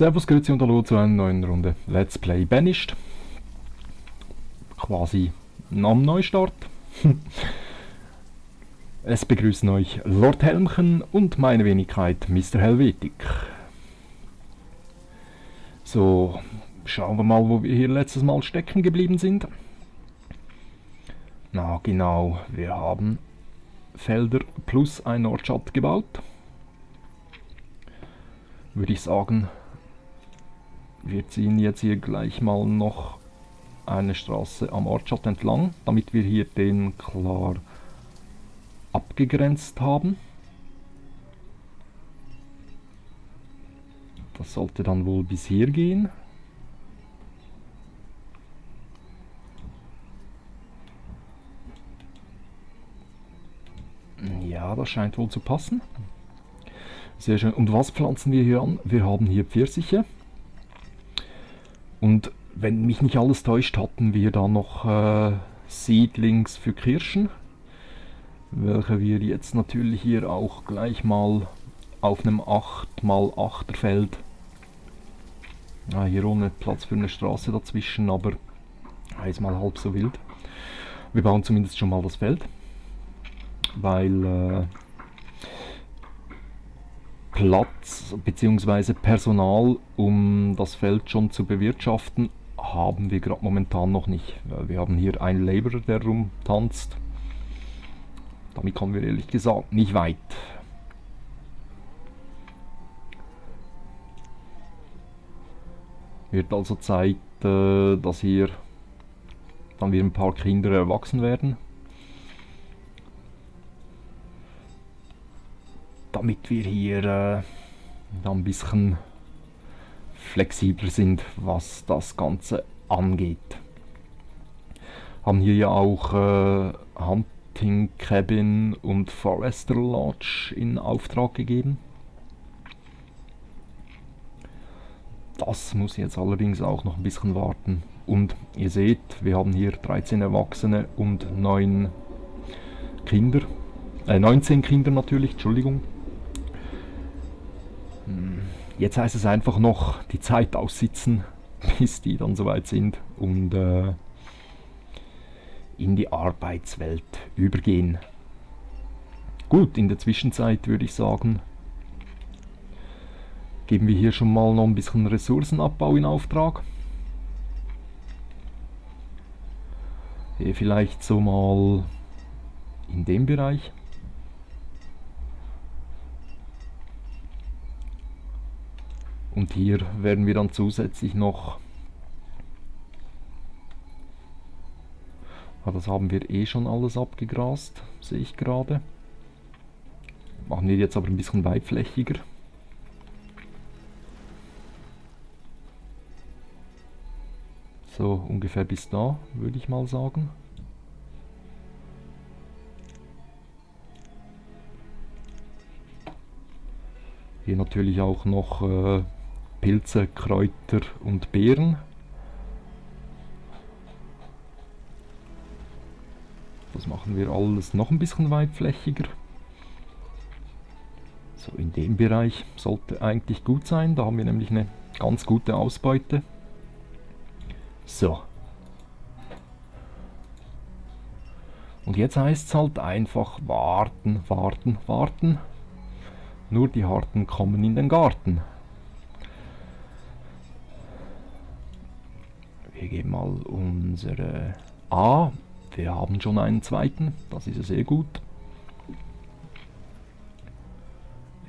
Servus, Grüezi und Hallo zu einer neuen Runde Let's Play Banished. Quasi am Neustart. es begrüßen euch Lord Helmchen und meine Wenigkeit Mr. Helvetik. So, schauen wir mal, wo wir hier letztes Mal stecken geblieben sind. Na genau, wir haben Felder plus ein Ortschat gebaut. Würde ich sagen, wir ziehen jetzt hier gleich mal noch eine Straße am Ortschaft entlang, damit wir hier den klar abgegrenzt haben. Das sollte dann wohl bis hier gehen. Ja, das scheint wohl zu passen. Sehr schön. Und was pflanzen wir hier an? Wir haben hier Pfirsiche. Und wenn mich nicht alles täuscht, hatten wir da noch äh, Seedlings für Kirschen, welche wir jetzt natürlich hier auch gleich mal auf einem 8x8er Feld, ja, hier ohne Platz für eine Straße dazwischen, aber ist mal halb so wild. Wir bauen zumindest schon mal das Feld, weil äh, Platz bzw. Personal, um das Feld schon zu bewirtschaften, haben wir gerade momentan noch nicht. Wir haben hier einen Laborer, der rumtanzt. Damit kommen wir ehrlich gesagt nicht weit. Wird also Zeit, äh, dass hier dann wieder ein paar Kinder erwachsen werden. Damit wir hier äh, ein bisschen flexibler sind, was das Ganze angeht. Haben hier ja auch äh, Hunting Cabin und Forester Lodge in Auftrag gegeben. Das muss jetzt allerdings auch noch ein bisschen warten. Und ihr seht, wir haben hier 13 Erwachsene und 9 Kinder. Äh, 19 Kinder natürlich, Entschuldigung. Jetzt heißt es einfach noch die Zeit aussitzen, bis die dann soweit sind und äh, in die Arbeitswelt übergehen. Gut, in der Zwischenzeit würde ich sagen, geben wir hier schon mal noch ein bisschen Ressourcenabbau in Auftrag. Hier vielleicht so mal in dem Bereich. Und hier werden wir dann zusätzlich noch, ah, das haben wir eh schon alles abgegrast, sehe ich gerade. Machen wir jetzt aber ein bisschen weitflächiger. So ungefähr bis da, würde ich mal sagen. Hier natürlich auch noch äh, Pilze, Kräuter und Beeren. Das machen wir alles noch ein bisschen weitflächiger. So, in dem Bereich sollte eigentlich gut sein. Da haben wir nämlich eine ganz gute Ausbeute. So. Und jetzt heißt es halt einfach warten, warten, warten. Nur die Harten kommen in den Garten. Wir geben mal unsere A. Wir haben schon einen zweiten, das ist ja sehr gut.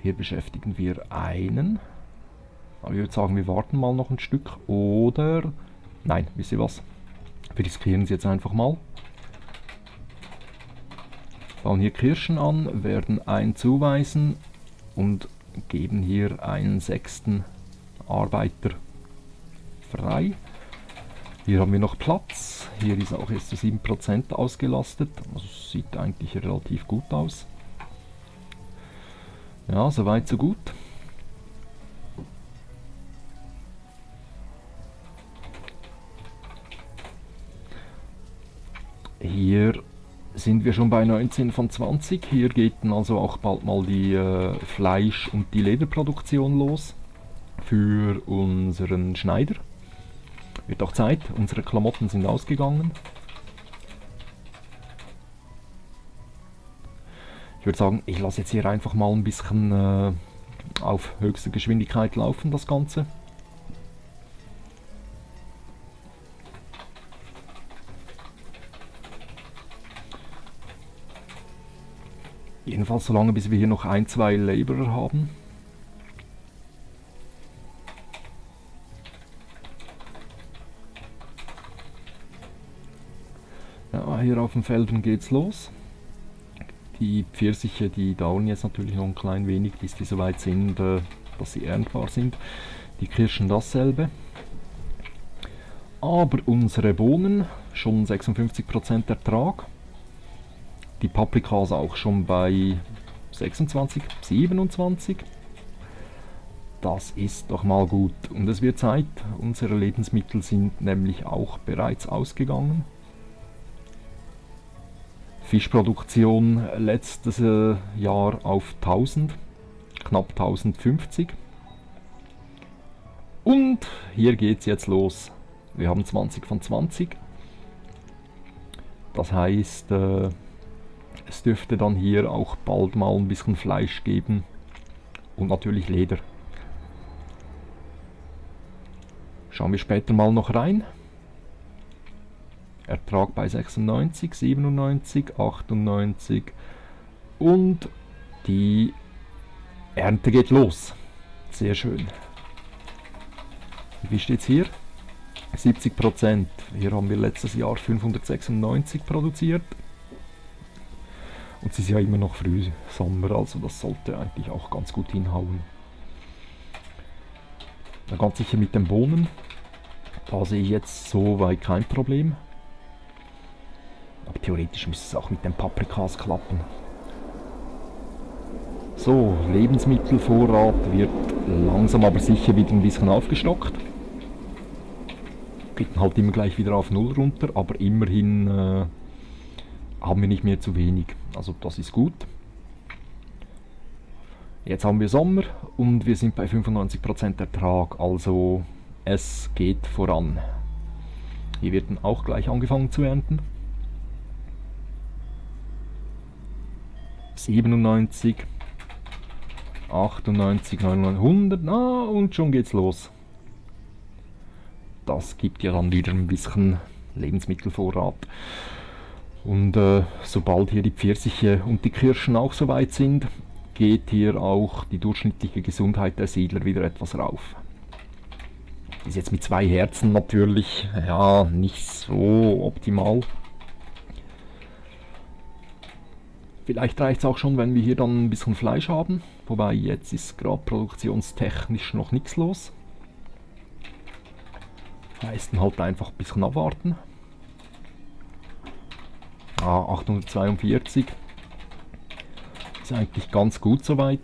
Hier beschäftigen wir einen. Aber ich würde sagen, wir warten mal noch ein Stück. Oder... Nein, wisst ihr was? Wir riskieren sie jetzt einfach mal. Bauen hier Kirschen an, werden einen zuweisen und geben hier einen sechsten Arbeiter frei. Hier haben wir noch Platz. Hier ist auch erst zu 7% ausgelastet. Also sieht eigentlich relativ gut aus. Ja, soweit so gut. Hier sind wir schon bei 19 von 20. Hier geht dann also auch bald mal die äh, Fleisch- und die Lederproduktion los für unseren Schneider. Wird auch Zeit, unsere Klamotten sind ausgegangen. Ich würde sagen, ich lasse jetzt hier einfach mal ein bisschen äh, auf höchster Geschwindigkeit laufen, das Ganze. Jedenfalls so lange, bis wir hier noch ein, zwei Laborer haben. Hier auf den Feldern geht's los. Die Pfirsiche, die dauern jetzt natürlich noch ein klein wenig, bis die soweit sind, äh, dass sie erntbar sind. Die Kirschen dasselbe. Aber unsere Bohnen, schon 56% Ertrag die Paprikas auch schon bei 26, 27. Das ist doch mal gut. Und es wird Zeit, unsere Lebensmittel sind nämlich auch bereits ausgegangen. Fischproduktion letztes äh, Jahr auf 1000, knapp 1050. Und hier geht es jetzt los. Wir haben 20 von 20. Das heißt, äh, es dürfte dann hier auch bald mal ein bisschen Fleisch geben und natürlich Leder. Schauen wir später mal noch rein. Ertrag bei 96, 97, 98 und die Ernte geht los. Sehr schön. Wie steht es hier? 70% Hier haben wir letztes Jahr 596 produziert. Und es ist ja immer noch früh Sommer, also das sollte eigentlich auch ganz gut hinhauen. Dann ganz sicher mit den Bohnen. Da sehe ich jetzt soweit kein Problem. Aber theoretisch müsste es auch mit den Paprikas klappen. So, Lebensmittelvorrat wird langsam aber sicher wieder ein bisschen aufgestockt. Geht halt immer gleich wieder auf Null runter, aber immerhin äh, haben wir nicht mehr zu wenig. Also das ist gut. Jetzt haben wir Sommer und wir sind bei 95% Ertrag, also es geht voran. Hier wird dann auch gleich angefangen zu ernten. 97, 98, 99, 100, na und schon geht's los. Das gibt ja dann wieder ein bisschen Lebensmittelvorrat. Und äh, sobald hier die Pfirsiche und die Kirschen auch soweit sind, geht hier auch die durchschnittliche Gesundheit der Siedler wieder etwas rauf. Ist jetzt mit zwei Herzen natürlich ja nicht so optimal. Vielleicht reicht es auch schon, wenn wir hier dann ein bisschen Fleisch haben. Wobei jetzt ist gerade produktionstechnisch noch nichts los. Heißt halt einfach ein bisschen abwarten. Ah, 842. Ist eigentlich ganz gut soweit.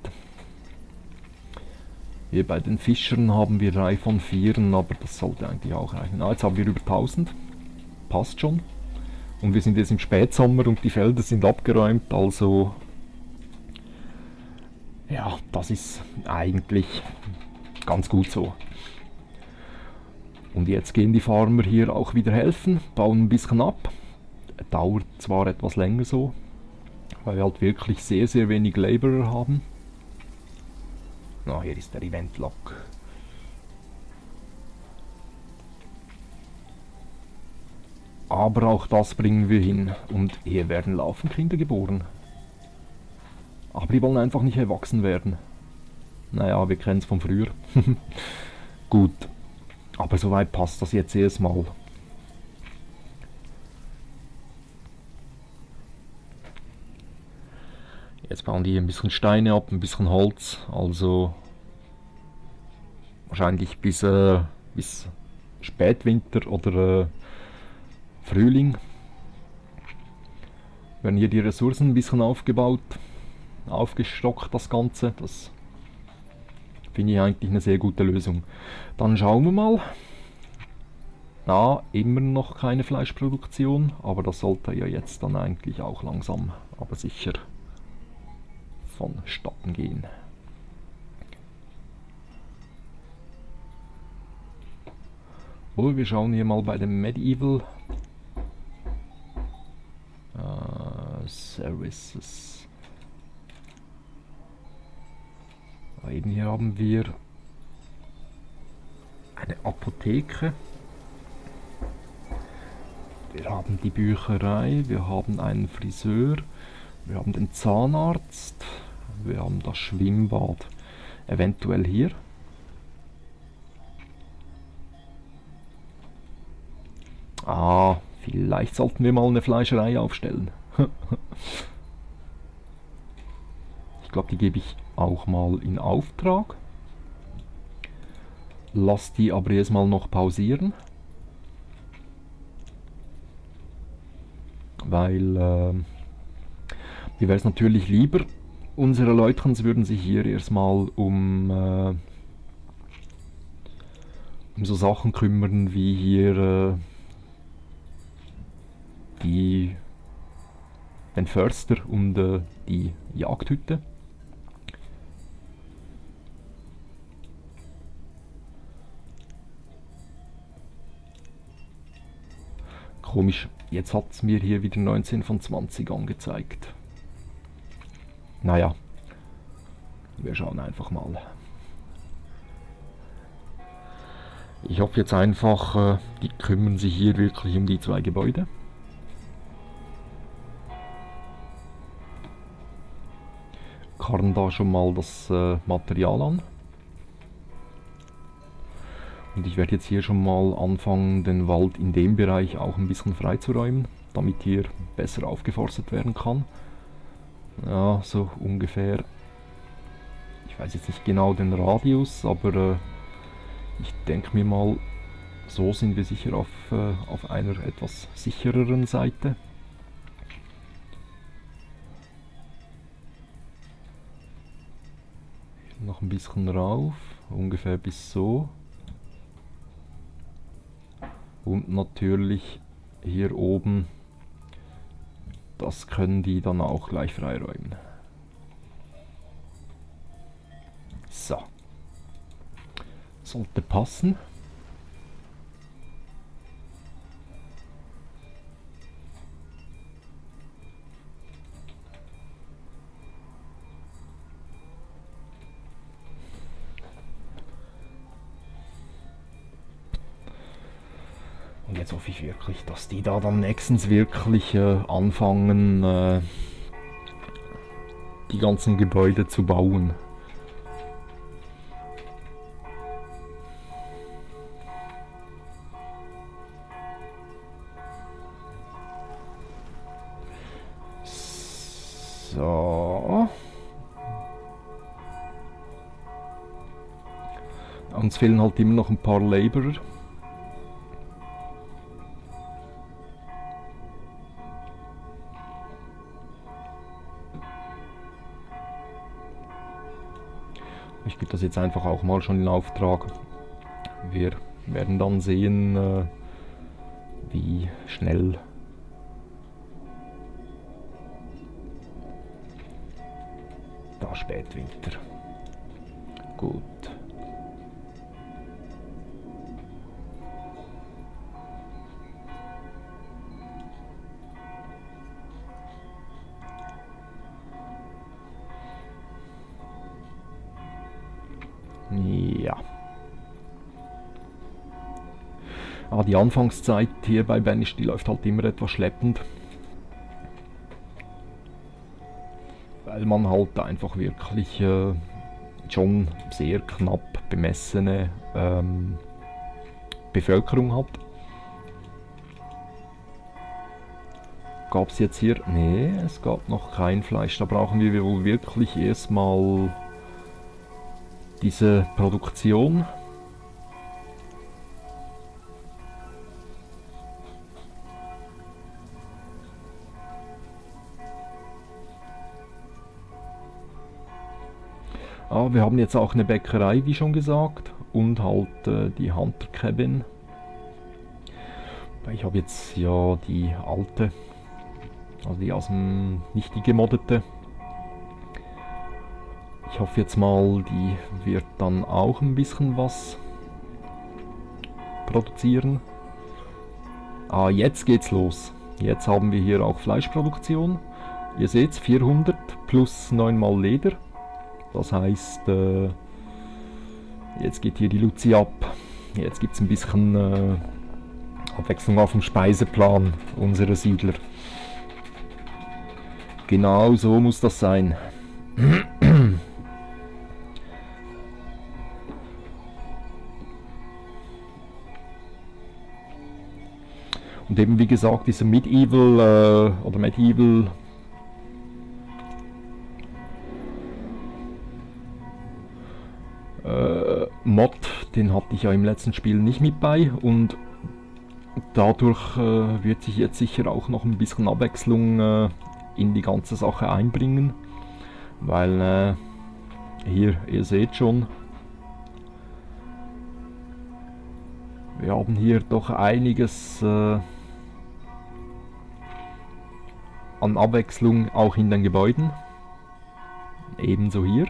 Hier bei den Fischern haben wir 3 von 4, aber das sollte eigentlich auch reichen. Ah, jetzt haben wir über 1000. Passt schon. Und wir sind jetzt im Spätsommer und die Felder sind abgeräumt, also ja, das ist eigentlich ganz gut so. Und jetzt gehen die Farmer hier auch wieder helfen, bauen ein bisschen ab dauert zwar etwas länger so, weil wir halt wirklich sehr, sehr wenig Laborer haben. Na, hier ist der Event-Log. Aber auch das bringen wir hin. Und hier werden Laufenkinder geboren. Aber die wollen einfach nicht erwachsen werden. Naja, wir kennen es von früher. Gut. Aber soweit passt das jetzt erstmal. Jetzt bauen die ein bisschen Steine ab, ein bisschen Holz, also wahrscheinlich bis, äh, bis Spätwinter oder äh, Frühling werden hier die Ressourcen ein bisschen aufgebaut, aufgestockt das Ganze. Das finde ich eigentlich eine sehr gute Lösung. Dann schauen wir mal. Na, immer noch keine Fleischproduktion, aber das sollte ja jetzt dann eigentlich auch langsam, aber sicher vonstatten gehen. Oh, wir schauen hier mal bei dem Medieval uh, Services. Eben hier haben wir eine Apotheke. Wir haben die Bücherei, wir haben einen Friseur, wir haben den Zahnarzt, wir haben das Schwimmbad. Eventuell hier. Ah, vielleicht sollten wir mal eine Fleischerei aufstellen. ich glaube, die gebe ich auch mal in Auftrag. Lass die aber erstmal noch pausieren. Weil äh, mir wäre es natürlich lieber, unsere Leutchens würden sich hier erstmal um, äh, um so Sachen kümmern wie hier äh, die, den Förster und äh, die Jagdhütte. Komisch, jetzt hat es mir hier wieder 19 von 20 angezeigt. Naja, wir schauen einfach mal. Ich hoffe jetzt einfach, äh, die kümmern sich hier wirklich um die zwei Gebäude. Karren da schon mal das äh, Material an. Und ich werde jetzt hier schon mal anfangen, den Wald in dem Bereich auch ein bisschen freizuräumen, damit hier besser aufgeforstet werden kann. Ja, so ungefähr. Ich weiß jetzt nicht genau den Radius, aber äh, ich denke mir mal, so sind wir sicher auf, äh, auf einer etwas sichereren Seite. Noch ein bisschen rauf, ungefähr bis so. Und natürlich hier oben, das können die dann auch gleich freiräumen. So. Sollte passen. Wirklich, dass die da dann nächstens wirklich äh, anfangen, äh, die ganzen Gebäude zu bauen. So. Uns fehlen halt immer noch ein paar Laborer. Jetzt einfach auch mal schon in Auftrag. Wir werden dann sehen, äh, wie schnell da Spätwinter. Ja. Aber die Anfangszeit hier bei Banish, die läuft halt immer etwas schleppend. Weil man halt einfach wirklich äh, schon sehr knapp bemessene ähm, Bevölkerung hat. Gab es jetzt hier? Nee, es gab noch kein Fleisch. Da brauchen wir wohl wirklich erstmal diese Produktion. Ah, wir haben jetzt auch eine Bäckerei, wie schon gesagt, und halt äh, die Hunter Cabin. Ich habe jetzt ja die alte, also die aus dem, nicht die gemoddete, ich hoffe jetzt mal, die wird dann auch ein bisschen was produzieren. Ah, jetzt geht's los. Jetzt haben wir hier auch Fleischproduktion. Ihr seht 400 plus 9 mal Leder. Das heißt, äh, jetzt geht hier die Luzi ab. Jetzt gibt es ein bisschen äh, Abwechslung auf dem Speiseplan unserer Siedler. Genau so muss das sein. Und eben wie gesagt, dieser Medieval äh, oder Medieval. Äh, Mod, den hatte ich ja im letzten Spiel nicht mit bei und dadurch äh, wird sich jetzt sicher auch noch ein bisschen Abwechslung äh, in die ganze Sache einbringen, weil äh, hier, ihr seht schon, wir haben hier doch einiges an Abwechslung auch in den Gebäuden. Ebenso hier.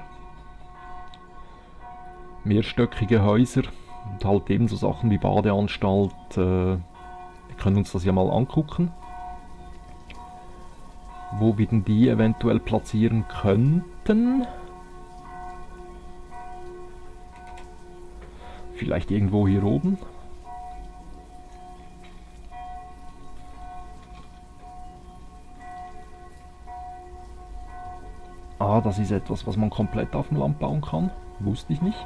Mehrstöckige Häuser und halt ebenso Sachen wie Badeanstalt. Äh, wir können uns das ja mal angucken. Wo wir denn die eventuell platzieren könnten. Vielleicht irgendwo hier oben. Ah, das ist etwas, was man komplett auf dem Land bauen kann. Wusste ich nicht.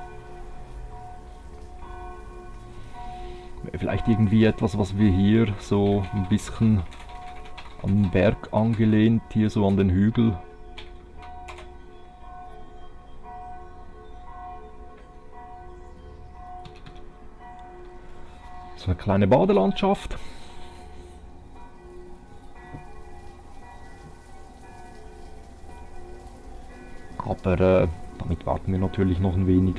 Vielleicht irgendwie etwas, was wir hier so ein bisschen an den Berg angelehnt, hier so an den Hügel. So eine kleine Badelandschaft. Aber äh, damit warten wir natürlich noch ein wenig.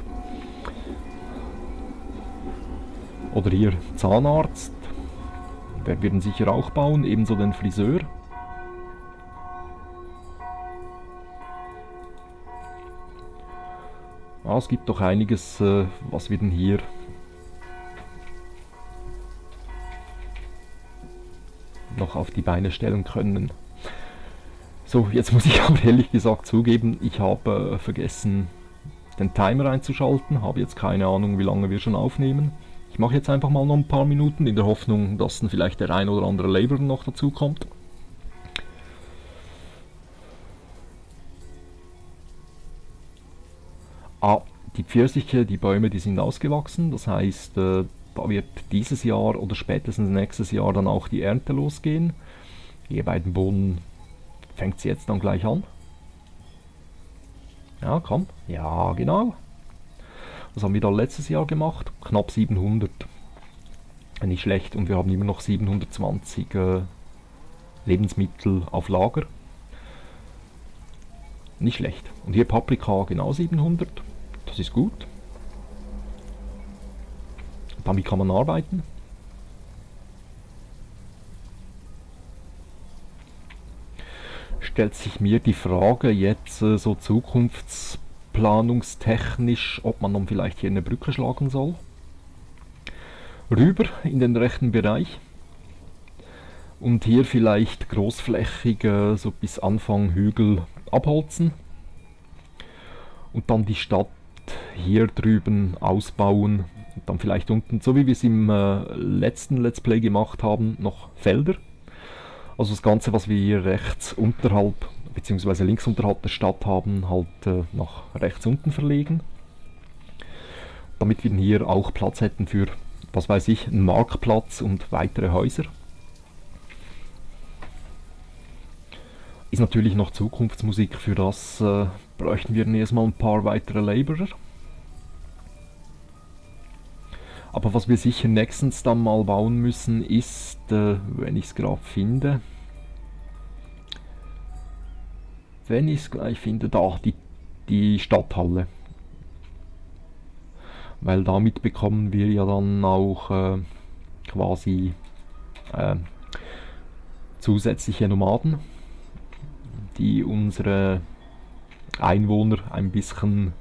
Oder hier Zahnarzt. Werden wir sicher auch bauen, ebenso den Friseur. Ah, es gibt doch einiges, äh, was wir denn hier noch auf die Beine stellen können. So, jetzt muss ich aber ehrlich gesagt zugeben, ich habe äh, vergessen den Timer einzuschalten, habe jetzt keine Ahnung, wie lange wir schon aufnehmen. Ich mache jetzt einfach mal noch ein paar Minuten in der Hoffnung, dass dann vielleicht der ein oder andere Labor noch dazu kommt. Ah, die Pfirsiche, die Bäume, die sind ausgewachsen, das heißt, äh, da wird dieses Jahr oder spätestens nächstes Jahr dann auch die Ernte losgehen. Hier bei den Bohnen fängt sie jetzt dann gleich an. Ja, komm. Ja, genau. Was haben wir da letztes Jahr gemacht? Knapp 700. Nicht schlecht. Und wir haben immer noch 720 äh, Lebensmittel auf Lager. Nicht schlecht. Und hier Paprika genau 700. Das ist gut. Damit kann man arbeiten. Stellt sich mir die Frage jetzt äh, so zukunftsplanungstechnisch, ob man dann vielleicht hier eine Brücke schlagen soll. Rüber in den rechten Bereich. Und hier vielleicht großflächig äh, so bis Anfang Hügel abholzen. Und dann die Stadt hier drüben ausbauen und dann vielleicht unten, so wie wir es im äh, letzten Let's Play gemacht haben, noch Felder. Also das Ganze, was wir hier rechts unterhalb, beziehungsweise links unterhalb der Stadt haben, halt äh, nach rechts unten verlegen. Damit wir hier auch Platz hätten für, was weiß ich, einen Marktplatz und weitere Häuser. Ist natürlich noch Zukunftsmusik, für das äh, bräuchten wir erstmal ein paar weitere Laborer. Aber was wir sicher nächstens dann mal bauen müssen, ist, äh, wenn ich es gerade finde, wenn ich es gleich finde, da, die, die Stadthalle. Weil damit bekommen wir ja dann auch äh, quasi äh, zusätzliche Nomaden, die unsere Einwohner ein bisschen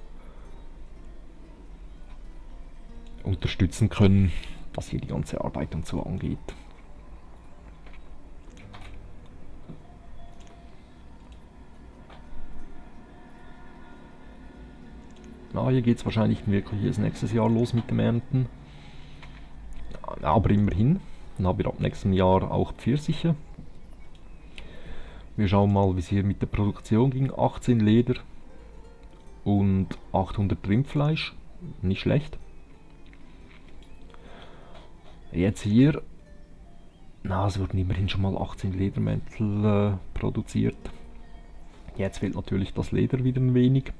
unterstützen können, was hier die ganze Arbeit und so angeht. Ja, hier geht es wahrscheinlich wirklich nächstes Jahr los mit dem Ernten. Aber immerhin, dann haben wir ab nächstem Jahr auch Pfirsiche. Wir schauen mal, wie es hier mit der Produktion ging. 18 Leder und 800 Rindfleisch. Nicht schlecht. Jetzt hier, na, es wurden immerhin schon mal 18 Ledermäntel äh, produziert. Jetzt fehlt natürlich das Leder wieder ein wenig.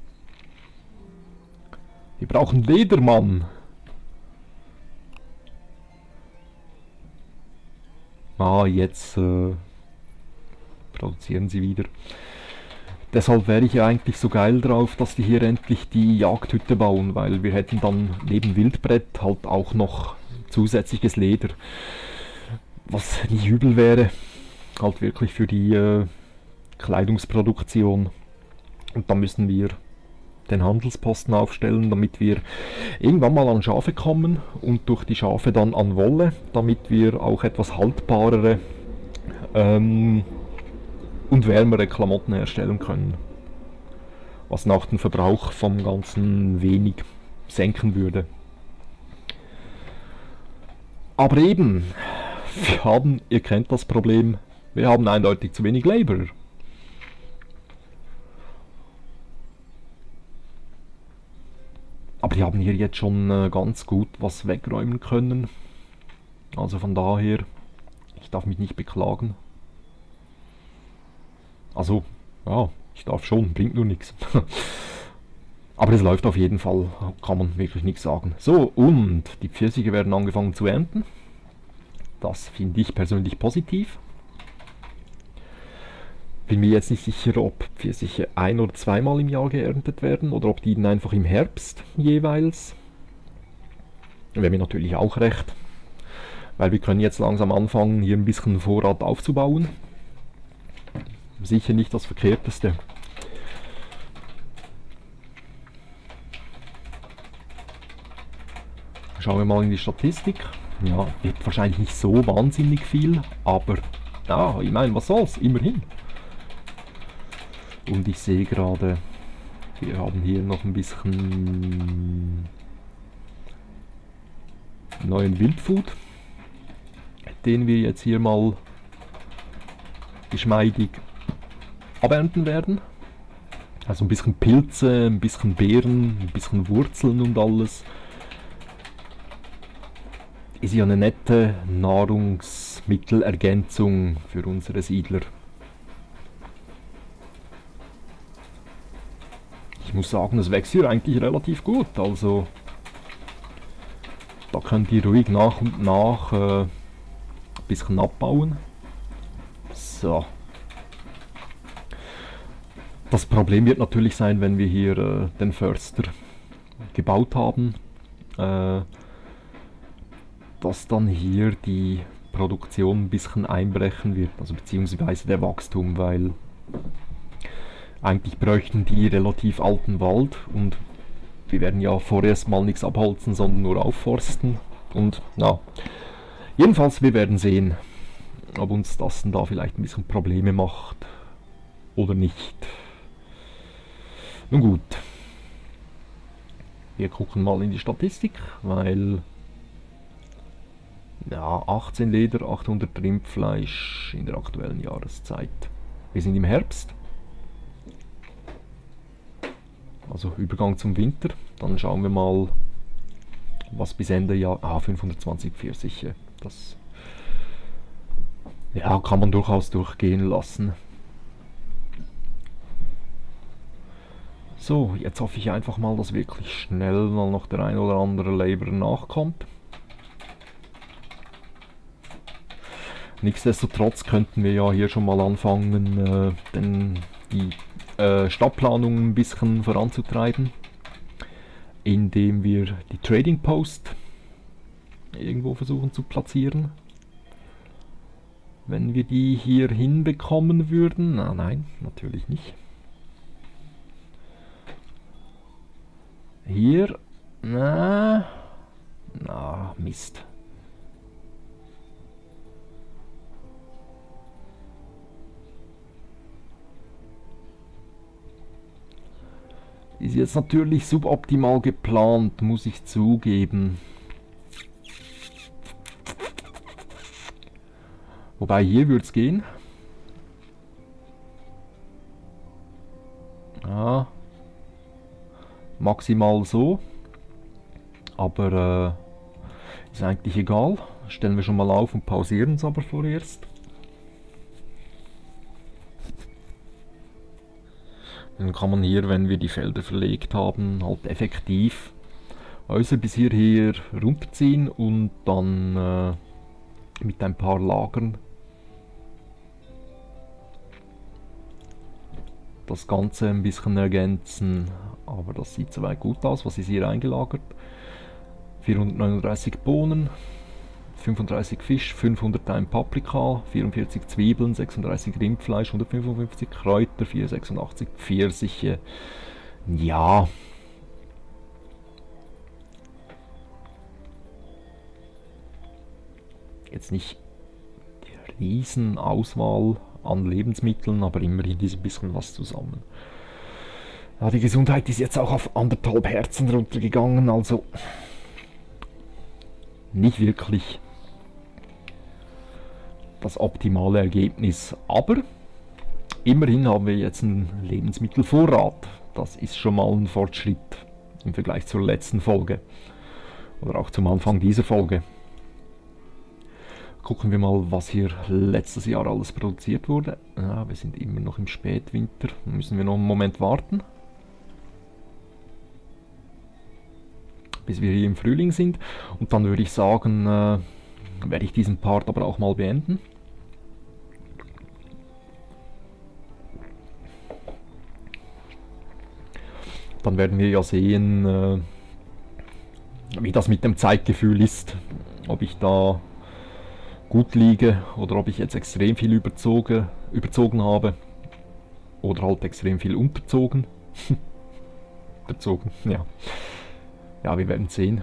Wir brauchen Ledermann. Ah, jetzt äh, produzieren sie wieder. Deshalb wäre ich ja eigentlich so geil drauf, dass die hier endlich die Jagdhütte bauen, weil wir hätten dann neben Wildbrett halt auch noch zusätzliches Leder. Was nicht übel wäre, halt wirklich für die äh, Kleidungsproduktion. Und da müssen wir den Handelsposten aufstellen, damit wir irgendwann mal an Schafe kommen und durch die Schafe dann an Wolle, damit wir auch etwas haltbarere ähm, und wärmere Klamotten herstellen können. Was nach dem Verbrauch vom Ganzen wenig senken würde. Aber eben, wir haben, ihr kennt das Problem, wir haben eindeutig zu wenig Laborer. Die haben hier jetzt schon äh, ganz gut was wegräumen können. Also von daher, ich darf mich nicht beklagen. Also, ja, ich darf schon, bringt nur nichts. Aber es läuft auf jeden Fall, kann man wirklich nichts sagen. So, und die Pfirsiche werden angefangen zu ernten. Das finde ich persönlich positiv. Bin mir jetzt nicht sicher, ob Pfirsiche ein- oder zweimal im Jahr geerntet werden oder ob die dann einfach im Herbst jeweils. Wäre mir natürlich auch recht. Weil wir können jetzt langsam anfangen, hier ein bisschen Vorrat aufzubauen. Sicher nicht das Verkehrteste. Schauen wir mal in die Statistik. Ja, wird wahrscheinlich nicht so wahnsinnig viel, aber ja, ich meine, was soll's, immerhin. Und ich sehe gerade, wir haben hier noch ein bisschen neuen Wildfood, den wir jetzt hier mal geschmeidig abernten werden. Also ein bisschen Pilze, ein bisschen Beeren, ein bisschen Wurzeln und alles ist ja eine nette Nahrungsmittelergänzung für unsere Siedler. Ich muss sagen, es wächst hier eigentlich relativ gut, also da könnt ihr ruhig nach und nach äh, ein bisschen abbauen. So. Das Problem wird natürlich sein, wenn wir hier äh, den Förster gebaut haben. Äh, dass dann hier die Produktion ein bisschen einbrechen wird, also beziehungsweise der Wachstum, weil eigentlich bräuchten die relativ alten Wald und wir werden ja vorerst mal nichts abholzen, sondern nur aufforsten und na, jedenfalls wir werden sehen, ob uns das dann da vielleicht ein bisschen Probleme macht oder nicht. Nun gut, wir gucken mal in die Statistik, weil ja, 18 Leder, 800 Rindfleisch in der aktuellen Jahreszeit. Wir sind im Herbst. Also Übergang zum Winter. Dann schauen wir mal, was bis Ende Jahr... Ah, 520 Pfirsiche. Das ja, kann man durchaus durchgehen lassen. So, jetzt hoffe ich einfach mal, dass wirklich schnell mal noch der ein oder andere Laborer nachkommt. Nichtsdestotrotz könnten wir ja hier schon mal anfangen, äh, den, die äh, Stadtplanung ein bisschen voranzutreiben, indem wir die Trading Post irgendwo versuchen zu platzieren. Wenn wir die hier hinbekommen würden, na nein, natürlich nicht. Hier, na, na, Mist. Ist jetzt natürlich suboptimal geplant, muss ich zugeben. Wobei hier würde es gehen. Ja. Maximal so. Aber äh, ist eigentlich egal. Stellen wir schon mal auf und pausieren es aber vorerst. Dann kann man hier, wenn wir die Felder verlegt haben, halt effektiv Häuser bis hierher runterziehen und dann äh, mit ein paar Lagern das Ganze ein bisschen ergänzen. Aber das sieht soweit gut aus. Was ist hier eingelagert? 439 Bohnen, 35 Fisch, 501 Paprika, 44 Zwiebeln, 36 Rindfleisch, 155 Kräuter, 486 Pfirsiche. Ja. Jetzt nicht die Riesenauswahl an Lebensmitteln, aber immerhin ist ein bisschen was zusammen. Ja, die Gesundheit ist jetzt auch auf anderthalb Herzen runtergegangen, also nicht wirklich das optimale Ergebnis. Aber immerhin haben wir jetzt einen Lebensmittelvorrat. Das ist schon mal ein Fortschritt im Vergleich zur letzten Folge. Oder auch zum Anfang dieser Folge. Gucken wir mal, was hier letztes Jahr alles produziert wurde. Ja, wir sind immer noch im Spätwinter. Müssen wir noch einen Moment warten. Bis wir hier im Frühling sind. Und dann würde ich sagen, äh, werde ich diesen Part aber auch mal beenden. Dann werden wir ja sehen, äh, wie das mit dem Zeitgefühl ist. Ob ich da gut liege oder ob ich jetzt extrem viel überzogen, überzogen habe oder halt extrem viel unterzogen. Überzogen, ja. Ja, wir werden sehen.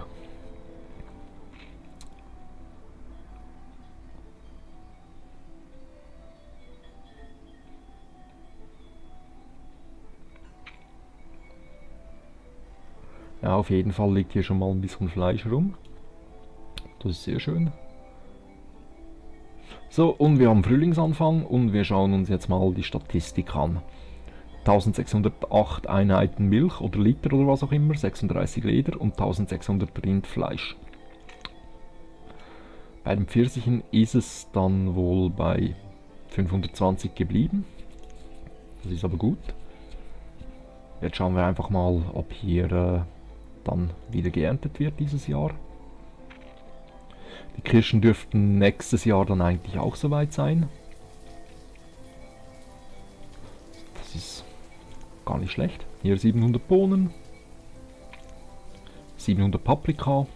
Auf jeden Fall liegt hier schon mal ein bisschen Fleisch rum. Das ist sehr schön. So, und wir haben Frühlingsanfang und wir schauen uns jetzt mal die Statistik an. 1608 Einheiten Milch oder Liter oder was auch immer, 36 Leder und 1600 Rindfleisch. Bei den Pfirsichen ist es dann wohl bei 520 geblieben. Das ist aber gut. Jetzt schauen wir einfach mal, ob hier äh, dann wieder geerntet wird dieses Jahr. Die Kirschen dürften nächstes Jahr dann eigentlich auch soweit sein. Das ist gar nicht schlecht. Hier 700 Bohnen, 700 Paprika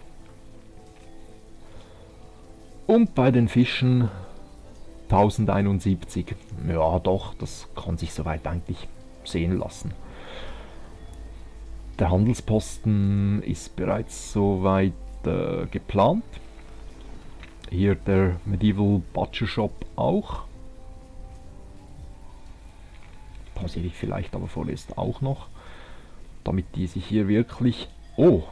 und bei den Fischen 1071. Ja doch, das kann sich soweit eigentlich sehen lassen. Der Handelsposten ist bereits soweit äh, geplant. Hier der Medieval Butcher Shop auch. Pausiere ich vielleicht aber vorerst auch noch, damit die sich hier wirklich... Oh!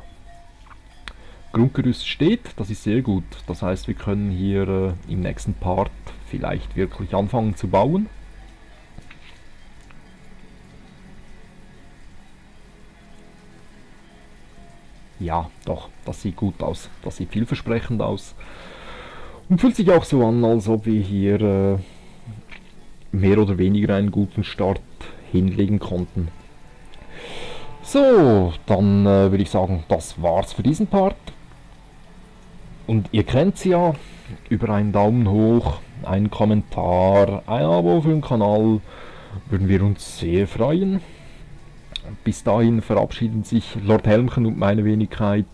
Grundgerüst steht, das ist sehr gut. Das heißt, wir können hier äh, im nächsten Part vielleicht wirklich anfangen zu bauen. Ja, doch, das sieht gut aus. Das sieht vielversprechend aus. Und fühlt sich auch so an, als ob wir hier äh, mehr oder weniger einen guten Start hinlegen konnten. So, dann äh, würde ich sagen, das war's für diesen Part. Und ihr kennt's ja, über einen Daumen hoch, einen Kommentar, ein Abo für den Kanal würden wir uns sehr freuen. Bis dahin verabschieden sich Lord Helmchen und meine Wenigkeit.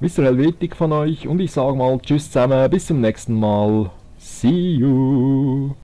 Mr. Helvetik von euch und ich sage mal Tschüss zusammen, bis zum nächsten Mal. See you!